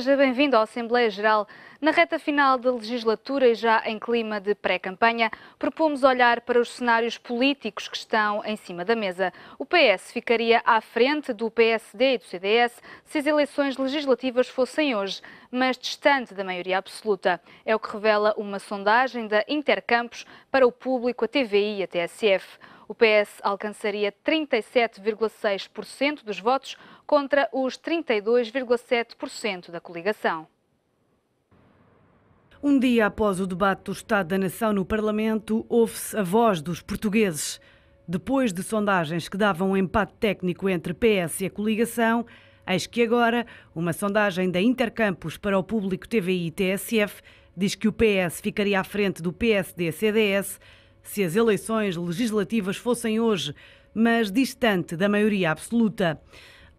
seja bem-vindo à Assembleia Geral. Na reta final da legislatura e já em clima de pré-campanha, propomos olhar para os cenários políticos que estão em cima da mesa. O PS ficaria à frente do PSD e do CDS se as eleições legislativas fossem hoje, mas distante da maioria absoluta. É o que revela uma sondagem da Intercampos para o público, a TVI e a TSF. O PS alcançaria 37,6% dos votos contra os 32,7% da coligação. Um dia após o debate do Estado da Nação no Parlamento, ouve-se a voz dos portugueses. Depois de sondagens que davam um empate técnico entre PS e a coligação, eis que agora uma sondagem da Intercampus para o público TVI e TSF diz que o PS ficaria à frente do PSD-CDS se as eleições legislativas fossem hoje, mas distante da maioria absoluta.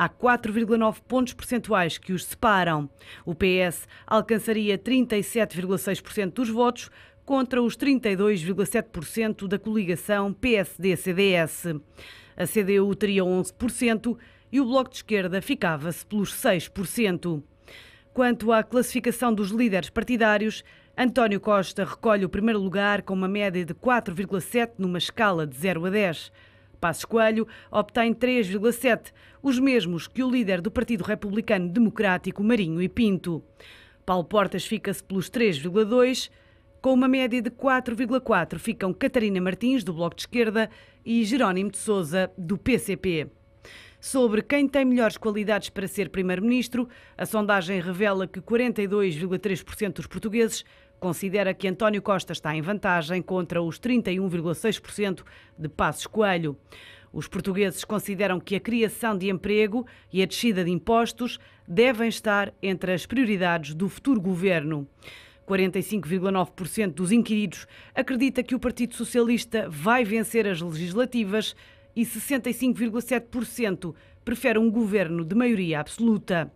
Há 4,9 pontos percentuais que os separam. O PS alcançaria 37,6% dos votos contra os 32,7% da coligação PSD-CDS. A CDU teria 11% e o Bloco de Esquerda ficava-se pelos 6%. Quanto à classificação dos líderes partidários, António Costa recolhe o primeiro lugar com uma média de 4,7 numa escala de 0 a 10. Passos Coelho obtém 3,7, os mesmos que o líder do Partido Republicano Democrático, Marinho e Pinto. Paulo Portas fica-se pelos 3,2. Com uma média de 4,4 ficam Catarina Martins, do Bloco de Esquerda, e Jerónimo de Souza, do PCP. Sobre quem tem melhores qualidades para ser Primeiro-Ministro, a sondagem revela que 42,3% dos portugueses considera que António Costa está em vantagem contra os 31,6% de Passos Coelho. Os portugueses consideram que a criação de emprego e a descida de impostos devem estar entre as prioridades do futuro governo. 45,9% dos inquiridos acredita que o Partido Socialista vai vencer as legislativas e 65,7% prefere um governo de maioria absoluta.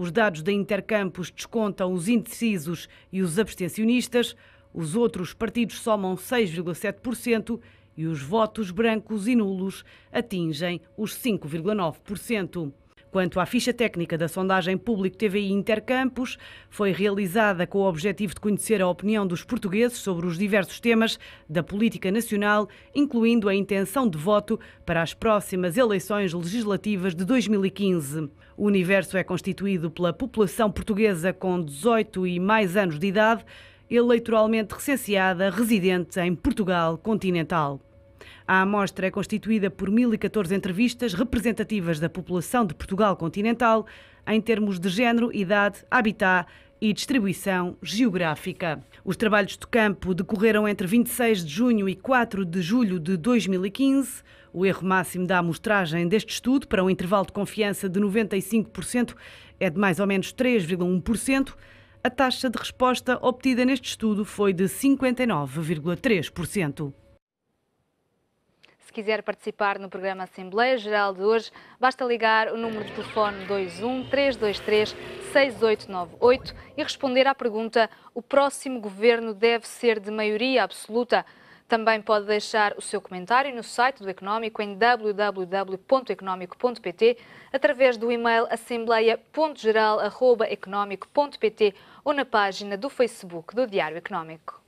Os dados da Intercampos descontam os indecisos e os abstencionistas, os outros partidos somam 6,7% e os votos brancos e nulos atingem os 5,9%. Quanto à ficha técnica da sondagem Público TVI Intercampos, foi realizada com o objetivo de conhecer a opinião dos portugueses sobre os diversos temas da política nacional, incluindo a intenção de voto para as próximas eleições legislativas de 2015. O universo é constituído pela população portuguesa com 18 e mais anos de idade, eleitoralmente recenseada, residente em Portugal continental. A amostra é constituída por 1.014 entrevistas representativas da população de Portugal continental em termos de género, idade, habitat e distribuição geográfica. Os trabalhos de campo decorreram entre 26 de junho e 4 de julho de 2015. O erro máximo da amostragem deste estudo, para um intervalo de confiança de 95%, é de mais ou menos 3,1%. A taxa de resposta obtida neste estudo foi de 59,3% quiser participar no programa Assembleia Geral de hoje, basta ligar o número de telefone 21 323 6898 e responder à pergunta: o próximo governo deve ser de maioria absoluta? Também pode deixar o seu comentário no site do Económico em www.económico.pt, através do e-mail assembleia.geral.económico.pt ou na página do Facebook do Diário Económico.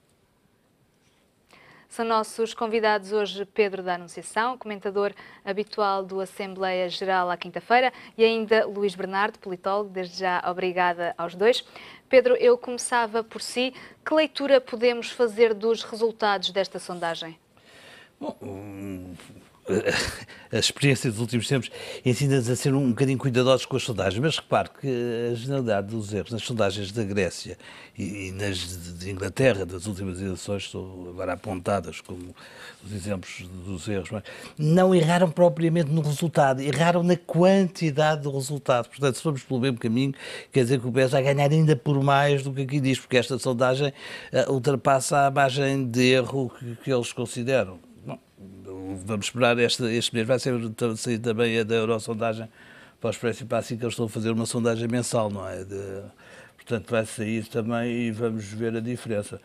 São nossos convidados hoje Pedro da Anunciação, comentador habitual do Assembleia Geral à quinta-feira, e ainda Luís Bernardo, politólogo. Desde já, obrigada aos dois. Pedro, eu começava por si. Que leitura podemos fazer dos resultados desta sondagem? Bom, a experiência dos últimos tempos ensina-nos a ser um bocadinho cuidadosos com as sondagens, mas repare que a generalidade dos erros nas sondagens da Grécia e, e nas de Inglaterra, das últimas eleições, estão agora apontadas como os exemplos dos erros, mas não erraram propriamente no resultado, erraram na quantidade do resultado. Portanto, se formos pelo mesmo caminho, quer dizer que o PS vai ganhar ainda por mais do que aqui diz, porque esta sondagem uh, ultrapassa a margem de erro que, que eles consideram vamos esperar este, este mês, vai ser sair também a da Eurosondagem para os principais, assim que eles estão a fazer uma sondagem mensal, não é? De, portanto, vai sair também e vamos ver a diferença.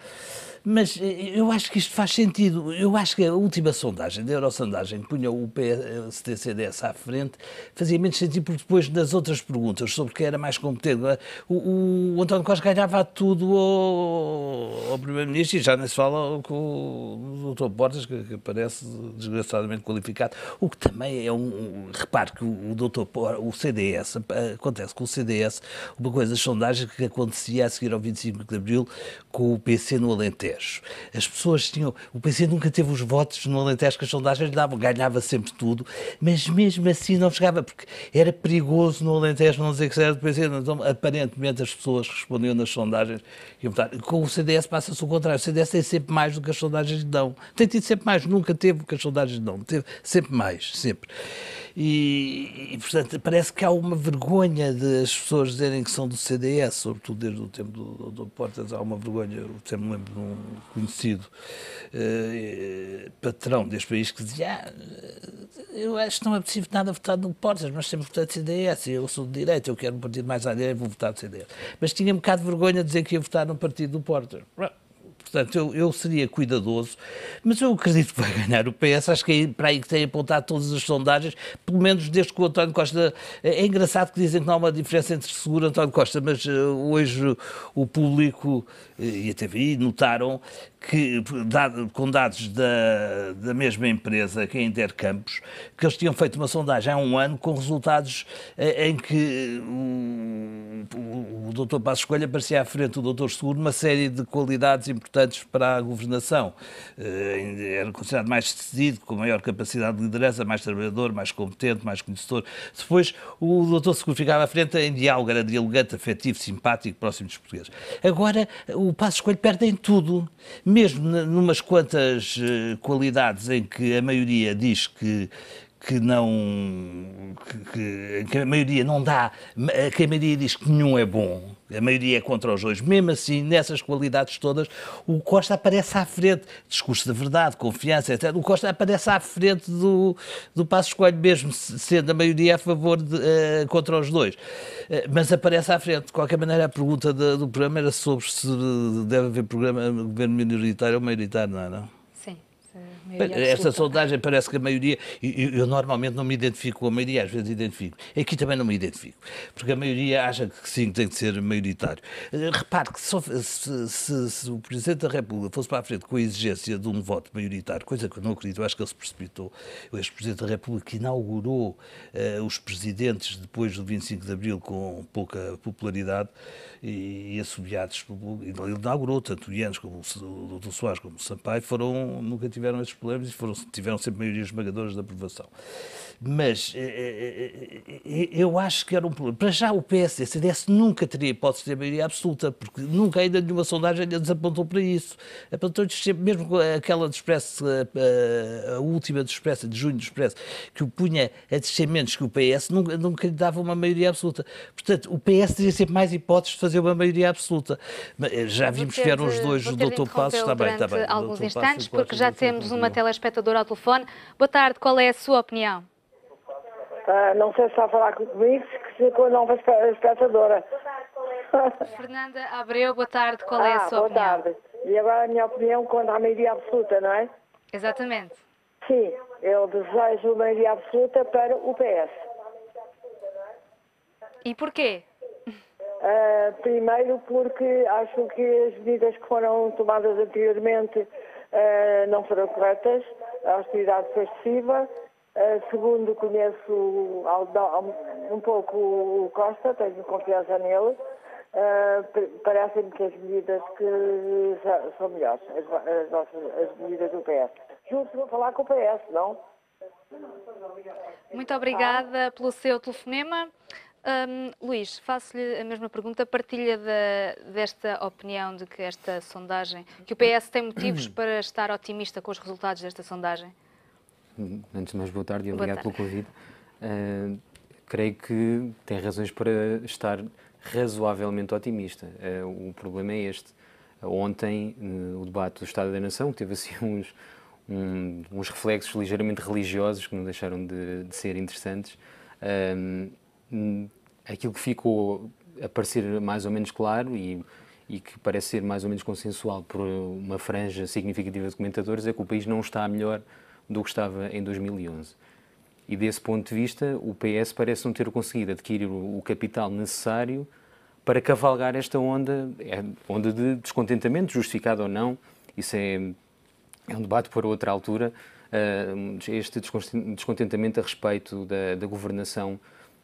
Mas eh, eu acho que isto faz sentido. Eu acho que a última sondagem, da Eurosondagem, que punha o PSD-CDS à frente, fazia menos sentido porque depois das outras perguntas sobre quem era mais competente, o, o António Costa ganhava tudo ao, ao Primeiro-Ministro e já nem se fala com o Dr. Portas, que, que, parece desgraçadamente qualificado, o que também é um... repare que o, o Dr. o CDS, acontece com o CDS uma coisa das sondagens que acontecia a seguir ao 25 de Abril com o PC no Alentejo. As pessoas tinham. O PC nunca teve os votos no Alentejo que as sondagens davam, ganhava sempre tudo, mas mesmo assim não chegava, porque era perigoso no Alentejo não dizer que era do PC. Então, aparentemente, as pessoas respondiam nas sondagens e. Com o CDS passa-se o contrário. O CDS tem sempre mais do que as sondagens dão. Tem tido sempre mais, nunca teve o que as sondagens dão. Teve sempre mais, sempre. E, e, portanto, parece que há uma vergonha de as pessoas dizerem que são do CDS, sobretudo desde o tempo do, do Portas, há uma vergonha. Eu sempre me lembro de um conhecido eh, patrão deste país que dizia: ah, Eu acho que não é possível nada votar no Portas, mas sempre votei do CDS. Eu sou de direita, eu quero um partido mais à direita, vou votar do CDS. Mas tinha um bocado de vergonha de dizer que ia votar no partido do Portas. Portanto, eu, eu, seria cuidadoso, mas eu acredito que vai ganhar o PS. Acho que é para aí que tem apontado todas as sondagens, pelo menos desde que o António Costa. É, engraçado que dizem que não há uma diferença entre seguro e António Costa, mas uh, hoje o público uh, e a TVI notaram que, dado, com dados da, da mesma empresa, que é a Intercampos, que eles tinham feito uma sondagem há um ano com resultados eh, em que o, o, o doutor Passos Escolha aparecia à frente do doutor Seguro numa série de qualidades importantes para a governação. Eh, era considerado mais decidido, com maior capacidade de liderança, mais trabalhador, mais competente, mais conhecedor. Depois, o doutor Seguro ficava à frente em diálogo, era dialogante, afetivo, simpático, próximo dos portugueses. Agora, o Passos Escolha perde em tudo mesmo numas quantas uh, qualidades em que a maioria diz que que não que, que, a maioria não dá, que a maioria diz que nenhum é bom, a maioria é contra os dois. Mesmo assim, nessas qualidades todas, o Costa aparece à frente. Discurso da verdade, confiança, etc. O Costa aparece à frente do, do Passo Escolho, mesmo sendo a maioria a favor de, uh, contra os dois. Uh, mas aparece à frente. De qualquer maneira, a pergunta de, do programa era sobre se deve haver programa, governo minoritário ou maioritário, não é? Não? Esta sondagem parece que a maioria, eu, eu, normalmente não me identifico com a maioria, às vezes identifico. Aqui também não me identifico, porque a maioria acha que sim, tem que ser maioritário. Eh, repare que só, se, se, se, o Presidente da República fosse para a frente com a exigência de um voto maioritário, coisa que eu não acredito, eu acho que ele se precipitou, o ex-Presidente da República inaugurou uh, os presidentes depois do 25 de Abril com pouca popularidade e, e assobiados, ele inaugurou tanto o Ianes como o Dr. Soares como o Sampaio, foram, nunca tiveram esses problemas e foram, tiveram sempre maiorias esmagadoras de aprovação. Mas eh, eh, eh, eu acho que era um problema. Para já o PS e a CDS nunca teria hipótese de ter maioria absoluta, porque nunca ainda nenhuma sondagem lhes apontou para isso. Apontou sempre, mesmo aquela do Expresso, a, a, última do Expresso, de junho do Expresso, que o punha a descer menos que o PS, nunca, nunca lhe dava uma maioria absoluta. Portanto, o PS teria sempre mais hipóteses de fazer uma maioria absoluta. Já vimos que vieram os dois, o Dr. Passos, está bem, está bem. alguns instantes, porque já temos uma telespectadora ao telefone. Boa tarde, qual é a sua opinião? Uh, não sei se está a falar comigo, que com a nova espectadora. Fernanda Abreu, boa tarde, qual é a ah, sua boa opinião? Boa tarde. E agora a minha opinião quando há maioria absoluta, não é? Exatamente. Sim, eu desejo maioria absoluta para o PS. E porquê? Uh, primeiro porque acho que as medidas que foram tomadas anteriormente uh, não foram corretas, a austeridade foi excessiva Uh, segundo, conheço um pouco o Costa, tenho confiança nele. Uh, Parecem-me que as medidas que são melhores, as, as, nossas, as medidas do PS. Juntos vou falar com o PS, não? Muito obrigada pelo seu telefonema. Um, Luís, faço-lhe a mesma pergunta. Partilha de, desta opinião de que esta sondagem, que o PS tem motivos para estar otimista com os resultados desta sondagem? Antes de mais, boa tarde e obrigado pelo convite. Uh, creio que tem razões para estar razoavelmente otimista. Uh, o problema é este. Uh, ontem, o debate do Estado da Nação, teve assim uns, um, uns reflexos ligeiramente religiosos que não deixaram de, de ser interessantes, aquilo que ficou a parecer mais ou menos claro e, e que parece ser mais ou menos consensual por uma franja significativa de comentadores, é que o país não está melhor do que estava em 2011. E desse ponto de vista, o PS parece não ter conseguido adquirir o capital necessário para cavalgar esta onda, é onda de descontentamento, justificado ou não, isso é, é um debate para outra altura, uh, este descontentamento a respeito da, da governação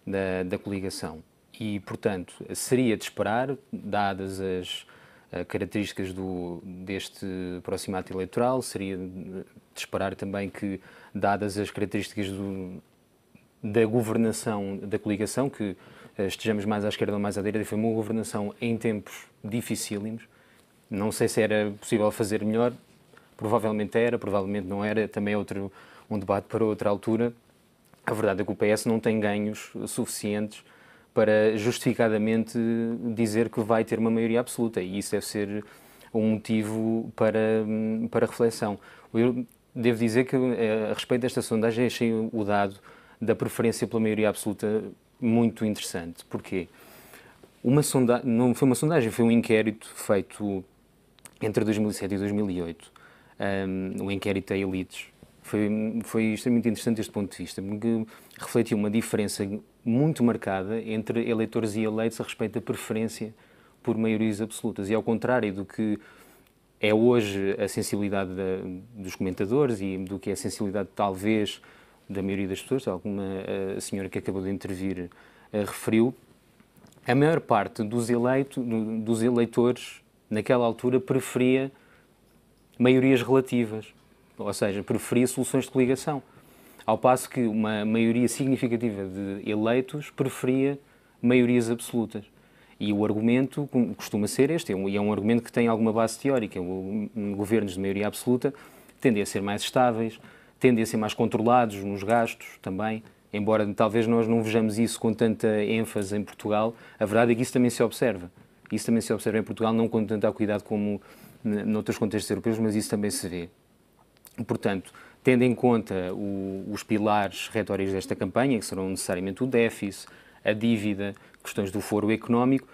da, da, coligação. E, portanto, seria de esperar, dadas as uh, características do, deste próximo ato eleitoral, seria de esperar também que, dadas as características do, da governação da coligação, que uh, estejamos mais à esquerda ou mais à direita, foi uma governação em tempos dificílimos. Não sei se era possível fazer melhor, provavelmente era, provavelmente não era, também é outro, um debate para outra altura. A verdade é que o PS não tem ganhos suficientes para justificadamente dizer que vai ter uma maioria absoluta e isso deve ser um motivo para, para reflexão. Eu devo dizer que, eh, a respeito desta sondagem, achei o dado da preferência pela maioria absoluta muito interessante. Porquê? Uma sonda... Não foi uma sondagem, foi um inquérito feito entre 2007 e 2008, um, um inquérito a elites. Foi, foi extremamente interessante deste ponto de vista, porque refletiu uma diferença muito marcada entre eleitores e eleitos a respeito da preferência por maiorias absolutas. E ao contrário do que é hoje a sensibilidade da, dos comentadores e do que é a sensibilidade, talvez, da maioria das pessoas, alguma a senhora que acabou de intervir uh, referiu, a maior parte dos, eleito, dos eleitores, naquela altura, preferia maiorias relativas, ou seja, preferia soluções de coligação. Ao passo que uma maioria significativa de eleitos preferia maiorias absolutas. E o argumento costuma ser este, e é um argumento que tem alguma base teórica. Governos de maioria absoluta tendem a ser mais estáveis, tendem a ser mais controlados nos gastos também, embora talvez nós não vejamos isso com tanta ênfase em Portugal, a verdade é que isso também se observa. Isso também se observa em Portugal, não com tanto cuidado como noutros contextos europeus, mas isso também se vê. Portanto, tendo em conta o, os pilares retóricos desta campanha, que serão necessariamente o déficit, a dívida, questões do foro económico,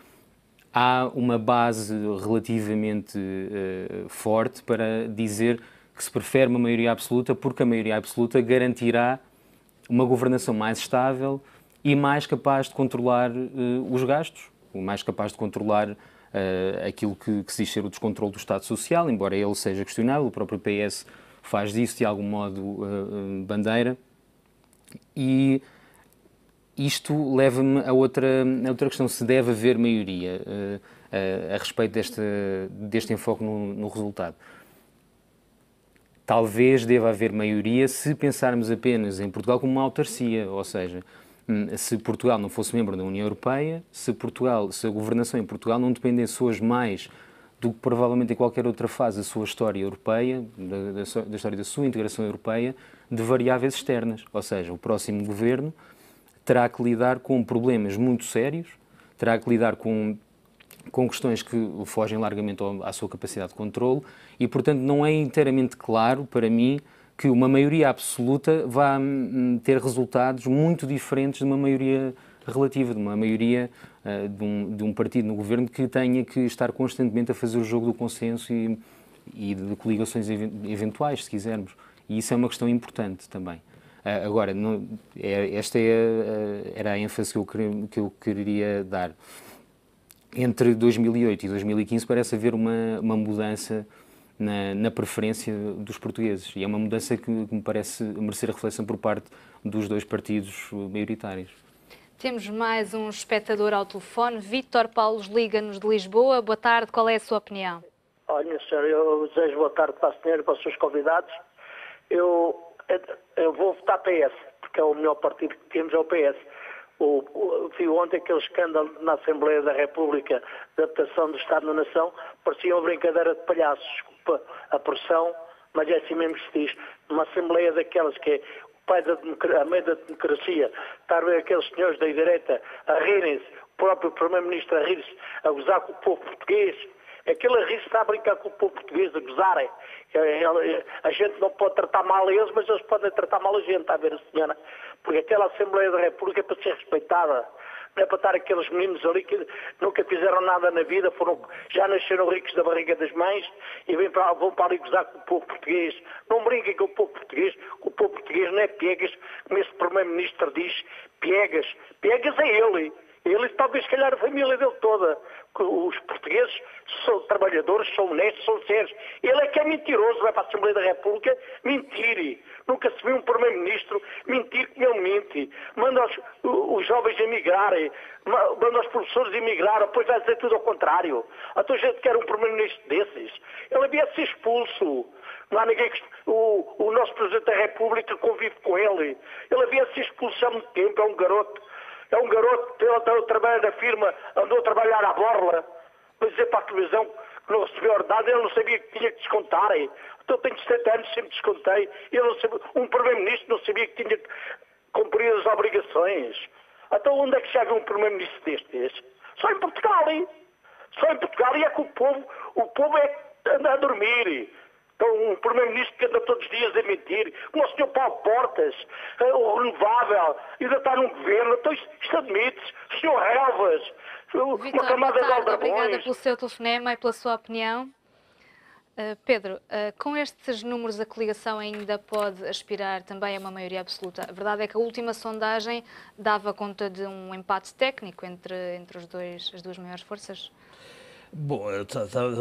há uma base relativamente uh, forte para dizer que se prefere uma maioria absoluta porque a maioria absoluta garantirá uma governação mais estável e mais capaz de controlar uh, os gastos, mais capaz de controlar uh, aquilo que, que se diz ser o descontrole do Estado Social, embora ele seja questionável, o próprio PS faz disso de algum modo uh, bandeira. E isto leva-me a outra, a outra questão, se deve haver maioria a respeito deste, deste enfoque no, no resultado talvez deva haver maioria se pensarmos apenas em Portugal como uma autarcia, ou seja, hum, se Portugal não fosse membro da União Europeia, se Portugal, se a governação em Portugal não dependesse hoje mais do que provavelmente em qualquer outra fase da sua história europeia, da, da, da história da sua integração europeia, de variáveis externas. Ou seja, o próximo governo terá que lidar com problemas muito sérios, terá que lidar com com questões que fogem largamente à sua capacidade de controle e, portanto, não é inteiramente claro para mim que uma maioria absoluta vá hum, ter resultados muito diferentes de uma maioria relativa, de uma maioria uh, de, um, de, um, partido no governo que tenha que estar constantemente a fazer o jogo do consenso e, e de coligações eventuais, se quisermos. E isso é uma questão importante também. Uh, agora, não, é, esta é, uh, era a ênfase que eu, que eu queria dar entre 2008 e 2015 parece haver uma, uma mudança na, na, preferência dos portugueses. E é uma mudança que, que me parece merecer reflexão por parte dos dois partidos maioritários. Temos mais um espectador ao telefone. Vítor Paulo liga-nos de Lisboa. Boa tarde, qual é a sua opinião? Olha, minha senhora, eu desejo boa tarde para a senhora e para os seus convidados. Eu, eu vou votar PS, porque é o melhor partido que temos, é o PS. O, o, vi ontem aquele escândalo na Assembleia da República de adaptação do Estado na Nação, parecia uma brincadeira de palhaços, desculpa a pressão, mas é assim mesmo que se diz. Numa Assembleia daquelas que é pai da a meio da democracia, estar ver aqueles senhores da direita a rirem-se, o próprio Primeiro-Ministro a rir-se, a gozar com o povo português, aquele a rir-se está a brincar com o povo português, a gozarem. É, é, é, a gente não pode tratar mal eles, mas eles podem tratar mal a gente, está a ver a senhora? Porque aquela Assembleia da República para ser respeitada. É para estar aqueles meninos ali que nunca fizeram nada na vida, foram, já nasceram ricos da barriga das mães e vêm para, vão para ali gozar com o povo português. Não brinquem com o povo português, o povo português não é piegas, como esse Primeiro-Ministro diz, piegas. Piegas é ele. Ele talvez, se calhar, a família dele toda. Os portugueses são trabalhadores, são honestos, são sérios. Ele é que é mentiroso, vai para a Assembleia da República mentir. Nunca se viu um Primeiro-Ministro mentir que ele mente. Manda os, os jovens emigrarem, manda os professores emigrarem, depois vai dizer tudo ao contrário. A tua gente quer um Primeiro-Ministro desses. Ele havia ser expulso. Não há ninguém que... O, o nosso Presidente da República convive com ele. Ele havia ser expulso há muito tempo, é um garoto é um garoto que ele trabalha na firma, andou a trabalhar à borla, para dizer para a televisão que não recebeu ordenado, ele não sabia que tinha que descontar. Então tenho 70 anos, sempre descontei. Ele sabia, um Primeiro-Ministro não sabia que tinha que cumprir as obrigações. Então onde é que viu um Primeiro-Ministro destes? Só em Portugal, hein? Só em Portugal e é que o povo, o povo é anda a dormir. Então, um Primeiro-Ministro que anda todos os dias a mentir, como o Sr. Paulo Portas, eh, o renovável, ainda está num governo, então isto, isto admite-se. O Sr. Vitor, uma camada de aldrabões. Obrigada pelo seu telefonema e pela sua opinião. Uh, Pedro, uh, com estes números a coligação ainda pode aspirar também a uma maioria absoluta. A verdade é que a última sondagem dava conta de um empate técnico entre, entre os dois, as duas maiores forças. Bom,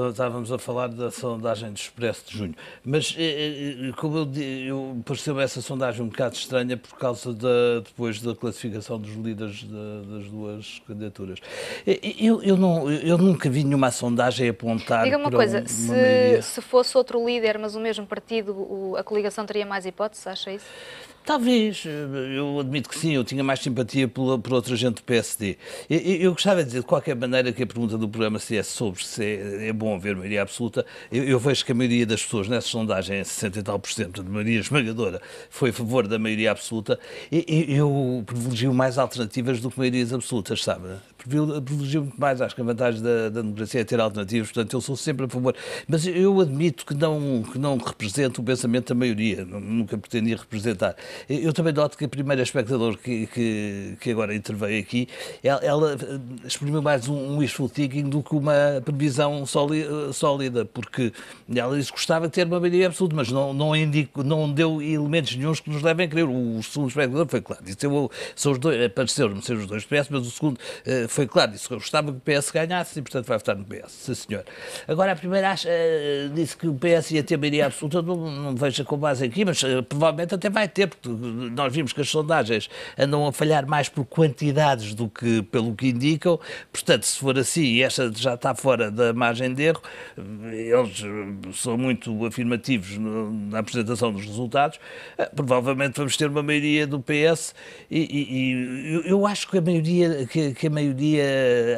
estávamos a falar da sondagem do Expresso de junho, mas eh, eh, como eu, eu pareceu-me essa sondagem um bocado estranha por causa da, depois da classificação dos líderes de, das duas candidaturas. Eu, eu, não, eu nunca vi nenhuma sondagem apontar Diga uma coisa, um, se, se fosse outro líder, mas o mesmo partido, a coligação teria mais hipóteses, acha isso? Talvez, eu admito que sim, eu tinha mais simpatia por, por outra gente do PSD. Eu, eu, gostava de dizer, de qualquer maneira, que a pergunta do programa se é sobre se é, é bom haver maioria absoluta. Eu, eu, vejo que a maioria das pessoas nessa sondagem, 60 e tal por cento, de maioria esmagadora, foi a favor da maioria absoluta. Eu, eu privilegio mais alternativas do que maiorias absolutas, sabe? Privilegio muito mais, acho que a vantagem da, da democracia é ter alternativas, portanto eu sou sempre a favor. Mas eu admito que não, que não represento o pensamento da maioria, nunca pretendia representar. Eu também noto que a primeira espectador que, que, que agora interveio aqui, ela, ela eh, exprimiu mais um, um wishful thinking do que uma previsão sólida, porque ela disse que gostava de ter uma maioria absoluta, mas não, não, indico, não deu elementos nenhums que nos levem a crer. O segundo espectador foi claro, disse eu, são os dois, pareceu-me ser os dois PS, mas o segundo uh, foi claro, disse que eu gostava que o PS ganhasse e, portanto, vai votar no PS, sim senhor. Agora, a primeira acha, uh, disse que o PS ia ter maioria absoluta, não, não vejo com base aqui, mas uh, provavelmente até vai ter, porque nós vimos que as sondagens andam a falhar mais por quantidades do que pelo que indicam, portanto, se for assim e esta já está fora da margem de erro, eles são muito afirmativos na apresentação dos resultados, eh, provavelmente vamos ter uma maioria do PS e, e, e eu acho que a maioria, que, que, a maioria,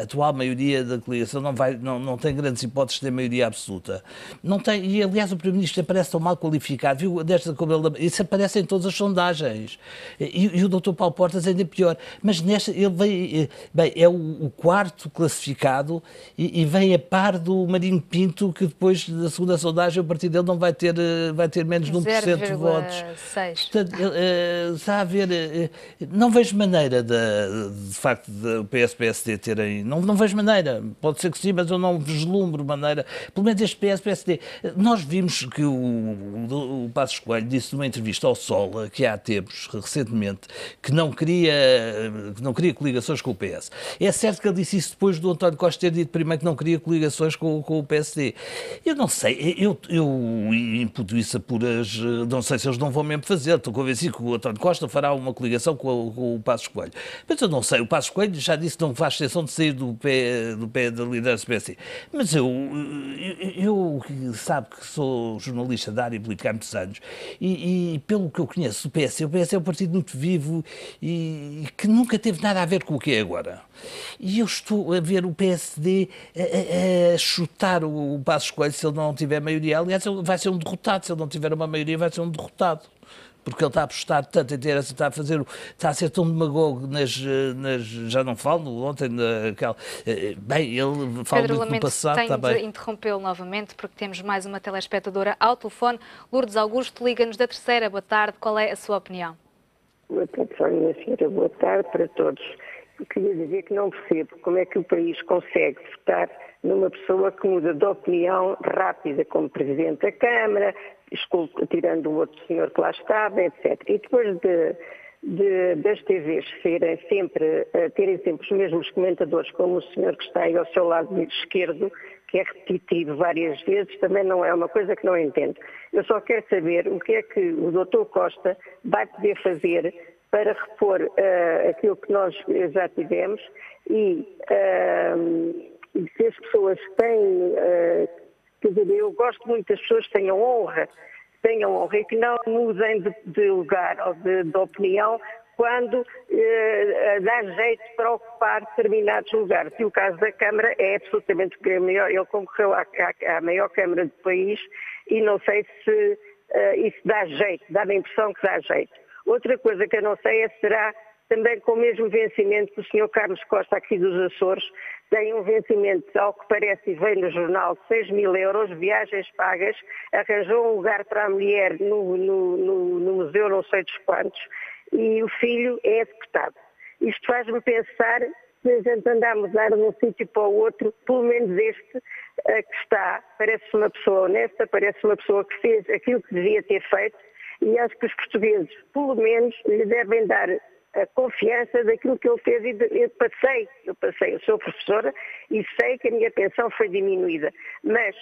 a atual maioria da coligação não, vai, não, não tem grandes hipóteses de ter maioria absoluta. Não tem, e aliás o Primeiro-Ministro aparece tão mal qualificado, viu, desta como ele, isso aparece em todas as sondagens. E, e o doutor Paulo Portas ainda pior. Mas nesta, ele veio, eh, bem, é o, o quarto classificado e, e, vem a par do Marinho Pinto, que depois da segunda sondagem o partido dele não vai ter, eh, vai ter menos de 1% de votos. Portanto, uh, está a ver, uh, não vejo maneira de, de facto do PS-PSD terem, não, não vejo maneira, pode ser que sim, mas eu não vislumbro maneira, pelo menos este PS-PSD. Nós vimos que o, o, o Passos Coelho disse numa entrevista ao Sol que há tempos, recentemente, que não queria, que não queria coligações com o PS. É certo que ele disse isso depois do António Costa ter dito primeiro que não queria coligações com, com o PSD. Eu não sei, eu, eu imputo isso por as. Não sei se eles não vão mesmo fazer. Estou convencido que o António Costa fará uma coligação com, com o Passos Coelho. Mas eu não sei, o Passos Coelho já disse que não faz extensão de sair do pé, do pé da liderança do PSD. Mas eu, eu, eu, sabe que sou jornalista da área política há muitos anos e, e pelo que eu conheço, o PS. O PS é um partido muito vivo e que nunca teve nada a ver com o que é agora. E eu estou a ver o PSD a, a, a chutar o, o Passos Coelho se ele não tiver maioria. Aliás, ele vai ser um derrotado. Se ele não tiver uma maioria, vai ser um derrotado porque ele está a apostar tanto em ter essa, está a fazer, está a ser tão demagogo nas, nas já não falo, ontem naquela, eh, bem, ele fala Pedro, muito no passado, tenho está bem. de interrompê-lo novamente, porque temos mais uma telespectadora ao telefone, Lourdes Augusto, liga-nos da terceira, boa tarde, qual é a sua opinião? Boa tarde, Sónia Senhora, boa tarde para todos. queria dizer que não percebo como é que o país consegue votar numa pessoa que muda de opinião rápida, como Presidente da Câmara, tirando o outro senhor que lá estava, etc. E depois de, de, das TVs serem sempre, uh, terem sempre os mesmos comentadores, como o senhor que está aí ao seu lado esquerdo, que é repetitivo várias vezes, também não é uma coisa que não entendo. Eu só quero saber o que é que o doutor Costa vai poder fazer para repor uh, aquilo que nós já tivemos e uh, se as pessoas têm, uh, quer dizer, eu gosto muito das pessoas que tenham honra, tenham honra e que não mudem de, de lugar ou de, de opinião quando eh, dá jeito para ocupar determinados lugares. E o caso da Câmara é absolutamente maior. Ele concorreu à, à, à, maior Câmara do país e não sei se eh, isso dá jeito, dá a impressão que dá jeito. Outra coisa que eu não sei é se será também com o mesmo vencimento que o Sr. Carlos Costa aqui dos Açores tem um vencimento, ao que parece, e veio no jornal, de 6 mil euros, viagens pagas, arranjou um lugar para a mulher no, no, no, no museu não sei dos quantos, e o filho é deputado. Isto faz-me pensar se a gente andar a de um sítio para o outro, pelo menos este uh, que está, parece uma pessoa honesta, parece uma pessoa que fez aquilo que devia ter feito e acho que os portugueses, pelo menos, lhe devem dar a confiança daquilo que ele fez e eu passei, eu passei, eu sou professora e sei que a minha pensão foi diminuída, mas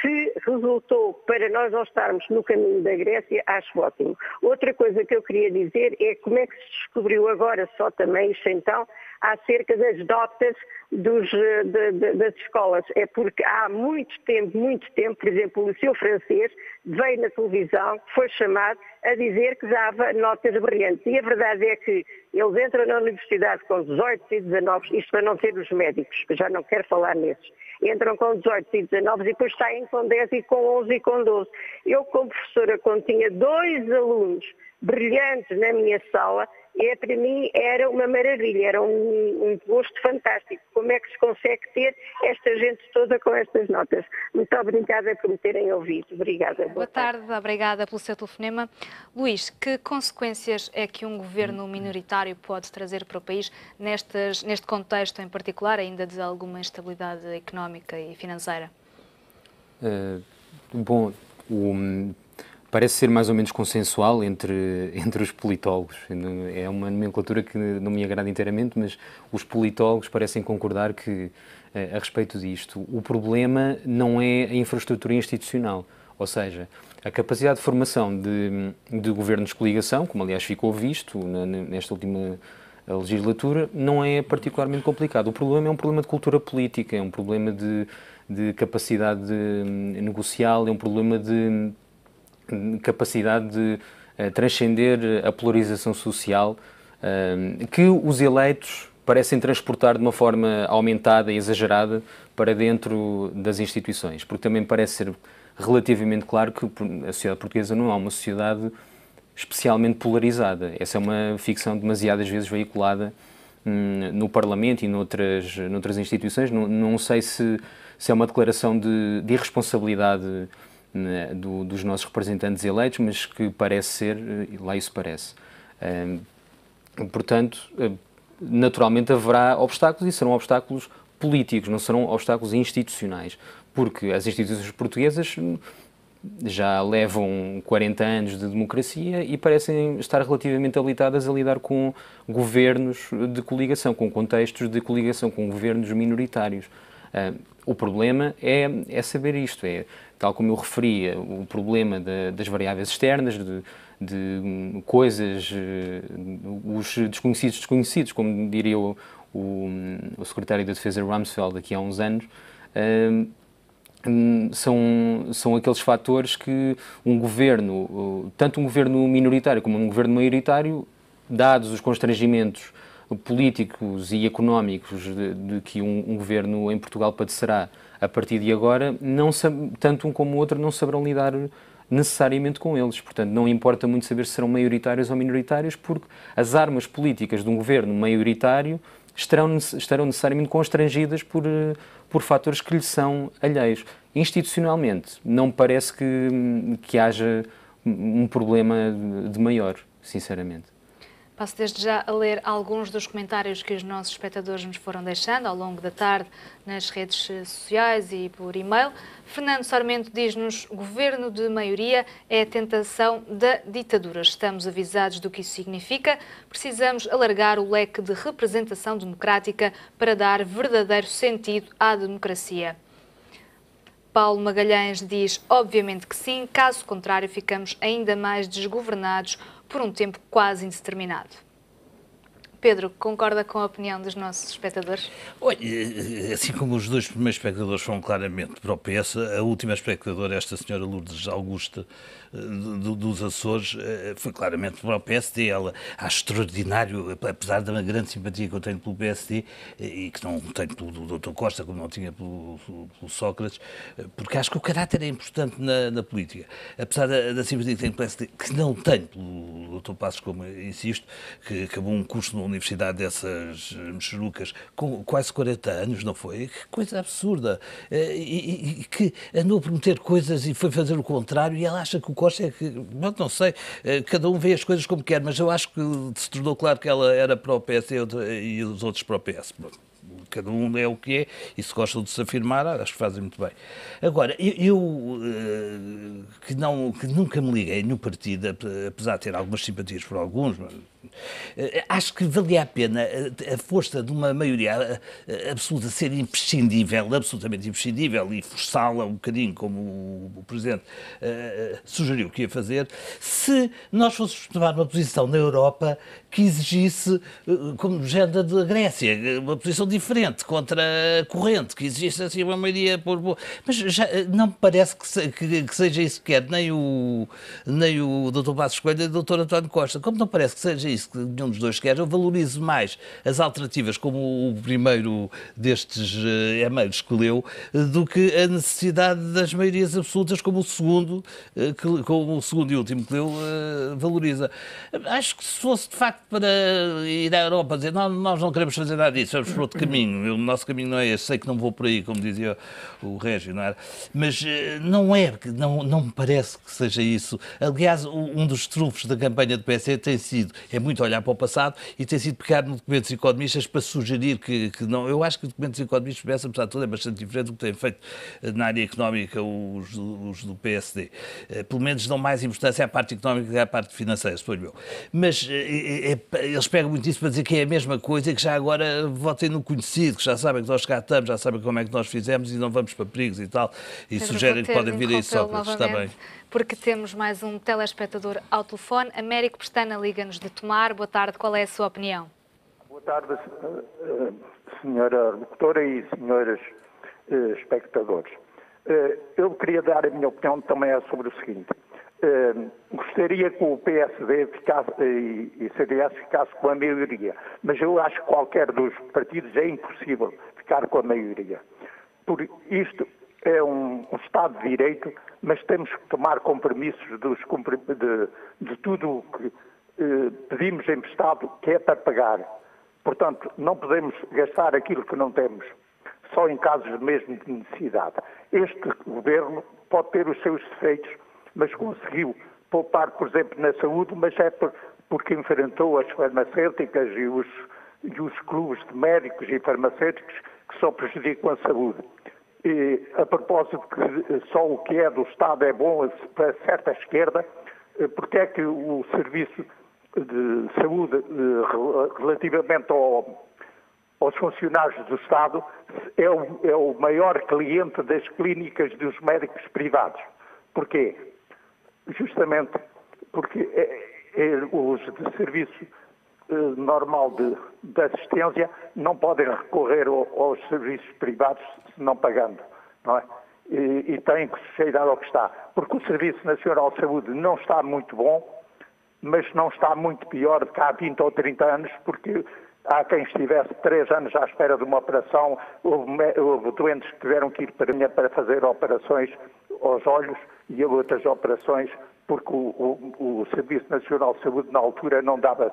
se resultou para nós não estarmos no caminho da Grécia, acho ótimo. Outra coisa que eu queria dizer é como é que se descobriu agora, só também isto então, acerca das notas dos, eh, de, de, das escolas. É porque há muito tempo, muito tempo, por exemplo, o seu francês veio na televisão, foi chamado a dizer que dava notas brilhantes. E a verdade é que eles entram na universidade com 18 e 19, isto para não ter os médicos, já não quero falar nesses, entram com 18 e 19 e depois saem com 10 e com 11 e com 12. Eu, como professora, quando tinha dois alunos brilhantes na minha sala, é, para mim era uma maravilha, era um, um, gosto fantástico. Como é que se consegue ter esta gente toda com estas notas? Muito obrigada por me terem ouvido. Obrigada. Boa, Boa tarde. tarde, obrigada pelo seu telefonema. Luís, que consequências é que um governo minoritário pode trazer para o país nestes, neste contexto em particular, ainda de alguma instabilidade económica e financeira? Uh, bom, o parece ser mais ou menos consensual entre, entre os politólogos. É uma nomenclatura que não me agrada inteiramente, mas os politólogos parecem concordar que, eh, a respeito disto, o problema não é a infraestrutura institucional, ou seja, a capacidade de formação de, de governos de coligação, como aliás ficou visto nesta última legislatura, não é particularmente complicado. O problema é um problema de cultura política, é um problema de, de capacidade de, negocial, é um problema de capacidade de uh, transcender a polarização social uh, que os eleitos parecem transportar de uma forma aumentada e exagerada para dentro das instituições, porque também parece ser relativamente claro que a sociedade portuguesa não é uma sociedade especialmente polarizada. Essa é uma ficção demasiadas vezes veiculada hum, no Parlamento e noutras, noutras instituições. Não, não sei se, se é uma declaração de, de irresponsabilidade né, do, dos nossos representantes eleitos, mas que parece ser, eh, lá isso parece. portanto, eh, naturalmente haverá obstáculos e serão obstáculos políticos, não serão obstáculos institucionais, porque as instituições portuguesas hum, já levam 40 anos de democracia e parecem estar relativamente habilitadas a lidar com governos de coligação, com contextos de coligação, com governos minoritários. O problema é, é saber isto, é tal como eu referia, o problema de, das variáveis externas, de, de coisas, eh, os desconhecidos desconhecidos, como diria o, o, o, secretário da Defesa Rumsfeld aqui há uns anos, eh, são, são aqueles fatores que um governo, tanto um governo minoritário como um governo maioritário, dados os constrangimentos políticos e económicos de, de que um, um, governo em Portugal padecerá a partir de agora, não tanto um como o outro não saberão lidar necessariamente com eles. Portanto, não importa muito saber se serão maioritários ou minoritários, porque as armas políticas de um governo maioritário estarão, estarão necessariamente constrangidas por, por fatores que lhe são alheios. Institucionalmente, não parece que, que haja um problema de maior, sinceramente. Passo desde já a ler alguns dos comentários que os nossos espectadores nos foram deixando ao longo da tarde nas redes eh, sociais e por e-mail. Fernando Sarmento diz-nos: governo de maioria é a tentação da ditadura. Estamos avisados do que isso significa. Precisamos alargar o leque de representação democrática para dar verdadeiro sentido à democracia. Paulo Magalhães diz: obviamente que sim, caso contrário, ficamos ainda mais desgovernados por um tempo quase indeterminado. Pedro, concorda com a opinião dos nossos espectadores? Olha, assim como os dois primeiros espectadores foram claramente para o PS, a última espectadora, esta senhora Lourdes Augusta, do, dos Açores eh, foi claramente para o PSD. Ela acho extraordinário, apesar da grande simpatia que eu tenho pelo PSD eh, e que não tenho pelo Dr. Costa, como não tinha pelo, pelo Sócrates, eh, porque acho que o caráter é importante na, na política. Apesar da, da, simpatia que tenho pelo PSD, que não tenho pelo Dr. Passos, como insisto, que acabou um curso na universidade dessas mexerucas com quase 40 anos, não foi? Que coisa absurda. E, e, e que andou a prometer coisas e foi fazer o contrário e ela acha que o Costa é que, não sei, eh, cada um vê as coisas como quer, mas eu acho que se tornou claro que ela era para o PS e os outros para o PS cada um é o que é, e se gostam de se afirmar, acho que fazem muito bem. Agora, eu, eu eh, que, não, que nunca me liguei no partido, apesar de ter algumas simpatias por alguns, mas, eh, acho que valia a pena a, a força de uma maioria eh, absoluta ser imprescindível, absolutamente imprescindível, e forçá-la um bocadinho, como o, Presidente sugeriu que ia fazer, se nós fôssemos tomar uma posição na Europa que exigisse, como género da Grécia, uma posição diferente contra a corrente, que exigisse assim uma maioria por. Mas já não me parece que, se, que, que, seja isso que quer nem o, nem o Dr. Passos Coelho nem o Dr. António Costa. Como não parece que seja isso que nenhum dos dois quer, eu valorizo mais as alternativas, como o primeiro destes uh, e-mails que leu, do que a necessidade das maiorias absolutas, como o segundo, uh, que, como o segundo e último que leu, uh, valoriza. Acho que se fosse de facto para ir à Europa dizer não, nós não queremos fazer nada disso, vamos por outro caminho, o nosso caminho não é esse, sei que não vou por aí, como dizia o Régio, não era? Mas não é, não, não me parece que seja isso. Aliás, um dos trunfos da campanha do PSD tem sido, é muito olhar para o passado e tem sido pegar no documentos economistas para sugerir que, que não. Eu acho que os documentos economistas, apesar de tudo, é bastante diferente do que têm feito na área económica os, os do PSD. Eh, pelo menos dão mais importância à parte económica que à parte financeira, suponho eu. Mas é, é, eles pegam muito isso para dizer que é a mesma coisa e que já agora votem no conhecido, que já sabem que nós cá estamos, já sabem como é que nós fizemos e não vamos para perigos e tal. E sugerem que podem vir aí Sócrates. Está bem porque temos mais um telespectador ao telefone. Américo Pestana liga-nos de Tomar. Boa tarde, qual é a sua opinião? Boa tarde, eh, senhora doutora e senhores eh, espectadores. Eh, eu queria dar a minha opinião também sobre o seguinte. Gostaria que o PSD ficasse, e CDS ficasse com a maioria, mas eu acho que qualquer dos partidos é impossível ficar com a maioria. Por isto, é um, um, Estado de Direito, mas temos que tomar compromissos dos, de, de, tudo o que eh, pedimos emprestado, que é para pagar. Portanto, não podemos gastar aquilo que não temos, só em casos mesmo de necessidade. Este governo pode ter os seus defeitos, mas conseguiu poupar, por exemplo, na saúde, mas é por, porque enfrentou as farmacêuticas e os, e os clubes de médicos e farmacêuticos que só prejudicam a saúde. E, a propósito que só o que é do Estado é bom para certa esquerda, eh, porque é que o serviço de saúde eh, relativamente ao, aos funcionários do Estado é o, é o, maior cliente das clínicas dos médicos privados. Porquê? Justamente porque é, é, os de serviço eh, normal de, de, assistência não podem recorrer ao, aos serviços privados não pagando, não é? E, e têm que se cheirar ao que está. Porque o Serviço Nacional de Saúde não está muito bom, mas não está muito pior do que há 20 ou 30 anos, porque há quem estivesse três anos à espera de uma operação, houve, houve doentes que tiveram que ir para mim para fazer operações aos olhos e outras operações, porque o, o, o Serviço Nacional de Saúde na altura não dava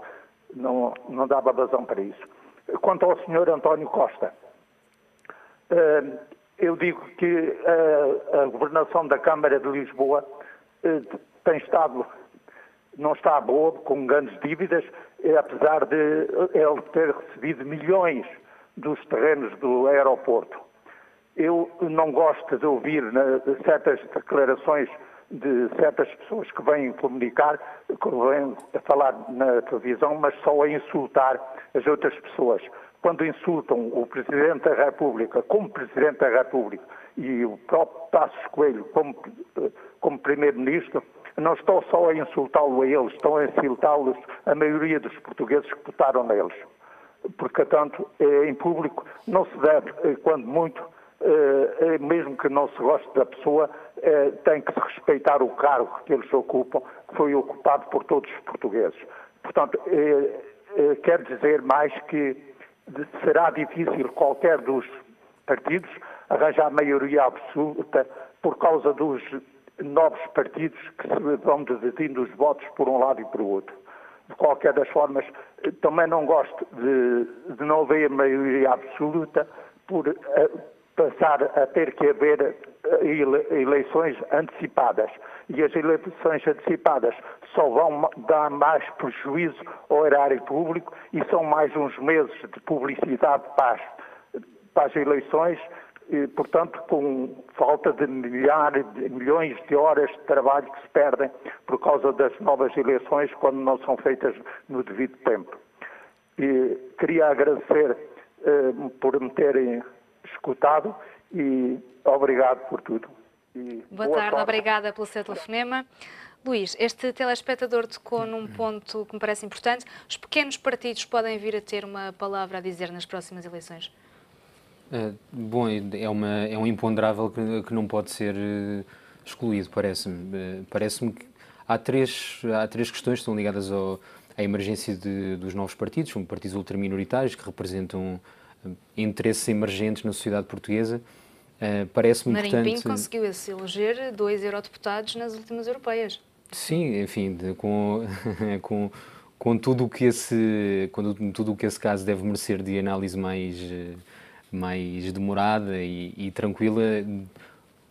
não, não dava razão para isso. Quanto ao Sr. António Costa, eh, eu digo que a, governação da Câmara de Lisboa eh, tem estado, não está boa, com grandes dívidas. apesar de ele ter recebido milhões dos terrenos do aeroporto. Eu não gosto de ouvir né, certas declarações de certas pessoas que vêm comunicar, que vêm a falar na televisão, mas só a insultar as outras pessoas. Quando insultam o Presidente da República como Presidente da República e o próprio Passos Coelho como, como Primeiro-Ministro, não estão só a insultá-lo a eles, estão a insultá-los a maioria dos portugueses que votaram neles. Porque, tanto, em público não se deve, eh, quando muito, mesmo que não se goste da pessoa, tem que se respeitar o cargo que eles ocupam, que foi ocupado por todos os portugueses. Portanto, quer dizer mais que será difícil qualquer dos partidos arranjar maioria absoluta por causa dos novos partidos que se vão dividindo os votos por um lado e por outro. De qualquer das formas, também não gosto de, de não haver maioria absoluta por passar a ter que haver ele, eleições antecipadas. E as eleições antecipadas só vão dar mais prejuízo ao erário público e são mais uns meses de publicidade para as, para as eleições e, portanto, com falta de milhares, de milhões de horas de trabalho que se perdem por causa das novas eleições quando não são feitas no devido tempo. E queria agradecer eh, por me terem escutado e obrigado por tudo. E boa, boa tarde, tarde, obrigada pelo seu telefonema. Luís, este telespectador tocou num ponto que me parece importante. Os pequenos partidos podem vir a ter uma palavra a dizer nas próximas eleições? Uh, bom, é, uma, é um imponderável que, que não pode ser uh, excluído, parece-me. Uh, parece-me que há três, há três questões que estão ligadas ao, à emergência de, dos novos partidos, são partidos ultraminoritários que representam interesses emergentes na sociedade portuguesa. parece-me Marinho Pinto conseguiu se eleger dois eurodeputados nas últimas europeias. Sim, enfim, de, com, com, com tudo o que esse, com tudo o que esse caso deve merecer de análise mais mais demorada e, e, tranquila.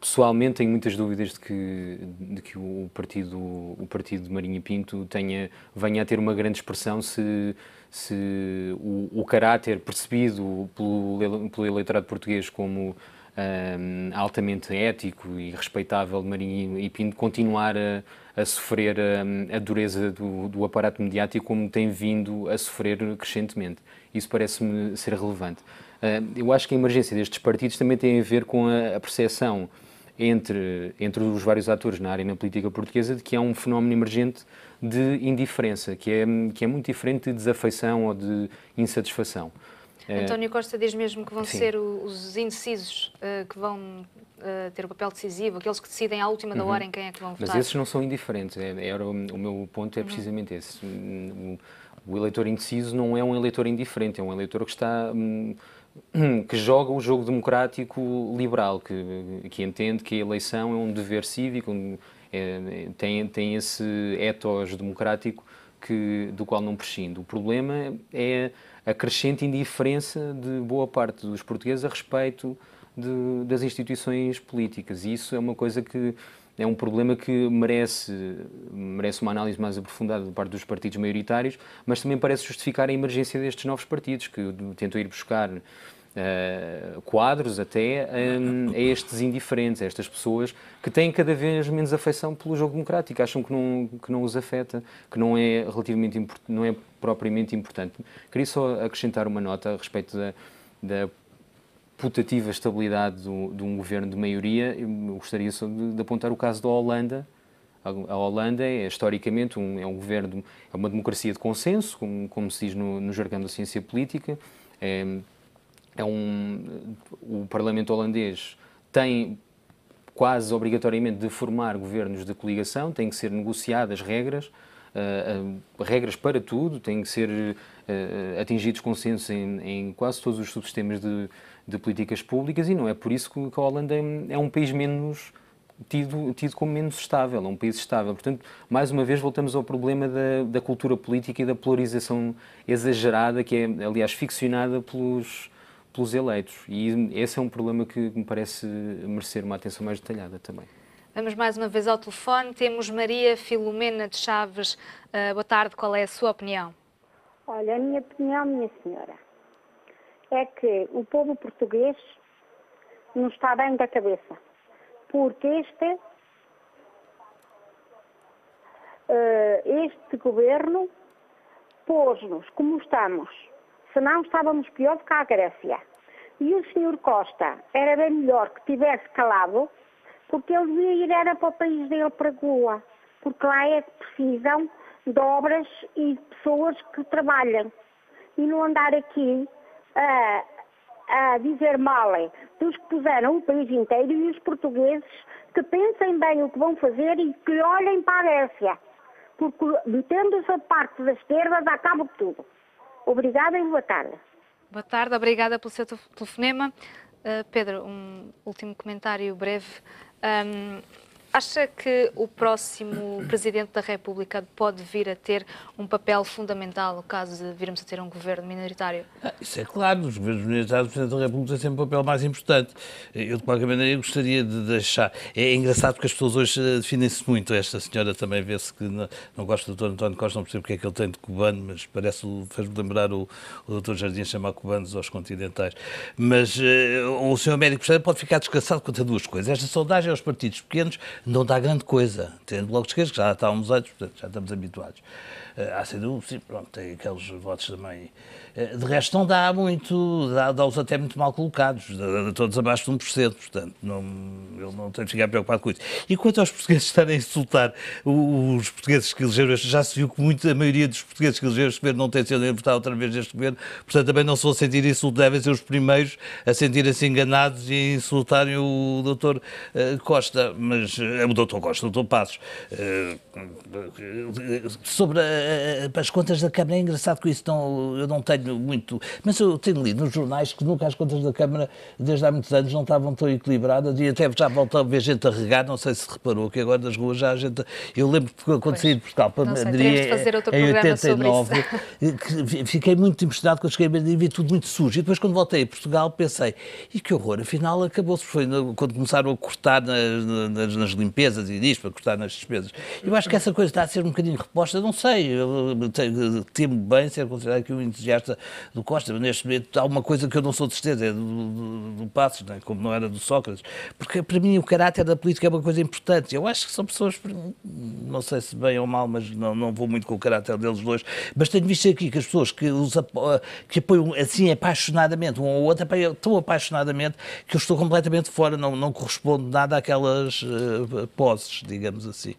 Pessoalmente tenho muitas dúvidas de que, de que o partido o partido de Marinho Pinto tenha venha a ter uma grande expressão se se o, o caráter percebido pelo, pelo eleitorado português como um, altamente ético e respeitável de Marinho e Pinto continuar a, a sofrer a, a dureza do, do, aparato mediático como tem vindo a sofrer crescentemente. Isso parece-me ser relevante. Uh, eu acho que a emergência destes partidos também tem a ver com a, a percepção entre, entre os vários atores na área na política portuguesa de que há um fenómeno emergente de indiferença, que é, que é muito diferente de desafeição ou de insatisfação. É. António Costa diz mesmo que vão Sim. ser os indecisos uh, que vão uh, ter o papel decisivo, aqueles que decidem à última uhum. da hora em quem é que vão votar. Mas esses não são indiferentes, é, era o, o meu ponto é uhum. precisamente uhum. esse. O, o, eleitor indeciso não é um eleitor indiferente, é um eleitor que está um, que joga o jogo democrático liberal, que, que entende que a eleição é um dever cívico, um, é, tem, tem esse ethos democrático que, do qual não prescindo. O problema é a crescente indiferença de boa parte dos portugueses a respeito de, das instituições políticas. E isso é uma coisa que é um problema que merece, merece uma análise mais aprofundada da parte dos partidos maioritários, mas também parece justificar a emergência destes novos partidos, que tentam ir buscar uh, quadros até um, a estes indiferentes, a estas pessoas que têm cada vez menos afeição pelo jogo democrático, acham que não, que não os afeta, que não é relativamente não é propriamente importante. Queria só acrescentar uma nota a respeito da, da putativa estabilidade do, de um governo de maioria. Eu gostaria só de, de apontar o caso da Holanda, a Holanda é historicamente um, é um governo, é uma democracia de consenso, como, como se diz no, no jargão da ciência política. É, é um, o Parlamento holandês tem quase obrigatoriamente de formar governos de coligação, têm que ser negociadas regras, uh, uh, regras para tudo, têm que ser uh, atingidos consensos em, em, quase todos os subsistemas de, de, políticas públicas e não é por isso que a Holanda é, um país menos tido, tido como menos estável, é um país estável. Portanto, mais uma vez voltamos ao problema da, da cultura política e da polarização exagerada, que é, aliás, ficcionada pelos pelos eleitos. E esse é um problema que me parece merecer uma atenção mais detalhada também. Vamos mais uma vez ao telefone. Temos Maria Filomena de Chaves. Uh, boa tarde, qual é a sua opinião? Olha, a minha opinião, minha senhora, é que o povo português não está bem da cabeça. Porque este, uh, este governo pôs-nos como estamos. Senão estávamos pior do que a Grécia. E o senhor Costa era bem melhor que tivesse calado, porque ele devia ir era para o país dele, para Goa. Porque lá é que precisam de obras e de pessoas que trabalhem. E não andar aqui a, a dizer mal dos que puseram o país inteiro e os portugueses que pensem bem o que vão fazer e que olhem para a Grécia. Porque metendo-se a parte da esquerda dá cabo de tudo. Obrigada e boa tarde. Boa tarde, obrigada pelo seu telefonema. Uh, Pedro, um último comentário breve. Um, Acha que o próximo Presidente da República pode vir a ter um papel fundamental no caso de virmos a ter um governo minoritário? Ah, isso é claro, os governos minoritários, o Presidente da República tem sempre um papel mais importante. Eu, de qualquer maneira, gostaria de deixar. É engraçado porque as pessoas hoje eh, definem-se muito. Esta senhora também vê-se que não, não, gosta do Dr. António Costa, não percebe porque é que ele tem de cubano, mas parece, fez-me lembrar o, o Dr. Jardim chamar cubanos aos continentais. Mas uh, o Sr. Américo pode ficar descansado quanto a duas coisas. Esta saudade aos partidos pequenos não dá grande coisa. Tendo Bloco de Esquerda, que já está há uns anos, portanto já estamos habituados. Uh, a CDU, sim, pronto, tem aqueles votos também eh, de resto, não dá muito, dá-os até muito mal colocados, todos abaixo de 1%, portanto, não, não tem de ficar preocupado com isso. E quanto aos portugueses estarem a insultar os portugueses que elegeram já se viu que muito, a maioria dos portugueses que elegeram este governo não tem sido a votar outra vez neste governo, portanto, também não se vão sentir insultados, devem ser os primeiros a sentirem-se enganados e insultarem o doutor uh, Costa, mas, uh, o doutor Costa, o doutor Passos. Uh, sobre as contas da Câmara, é engraçado que isso não, eu não tenho muito. Mas eu tenho lido nos jornais que nunca as contas da Câmara, desde há muitos anos, não estavam tão equilibradas e até já voltou a ver gente a regar. Não sei se reparou que agora nas ruas já há gente. Eu lembro que quando saí de Portugal para Madrid em 89, que fiquei muito impressionado quando cheguei a Madrid e vi tudo muito sujo. E depois, quando voltei a Portugal, pensei, e que horror, afinal acabou-se. Foi quando começaram a cortar nas, nas, nas limpezas e disto, para cortar nas despesas. Eu acho que essa coisa está a ser um bocadinho reposta, não sei. Eu temo bem ser considerado aqui um entusiasta do Costa. Neste momento há uma coisa que eu não sou de certeza, é do, do, do Passos, né? como não era do Sócrates. Porque para mim o caráter da política é uma coisa importante. Eu acho que são pessoas, não sei se bem ou mal, mas não, não vou muito com o caráter deles dois. Mas tenho visto aqui que as pessoas que, os que apoiam assim apaixonadamente um ao outro, tão apaixonadamente que eu estou completamente fora, não, não corresponde nada àquelas uh, posses, digamos assim.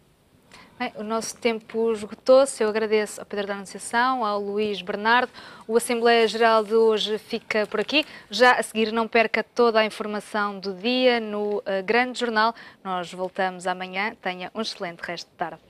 Bem, o nosso tempo esgotou-se. Eu agradeço ao Pedro da Anunciação, ao Luís Bernardo. O Assembleia Geral de hoje fica por aqui. Já a seguir, não perca toda a informação do dia no uh, Grande Jornal. Nós voltamos amanhã. Tenha um excelente resto de tarde.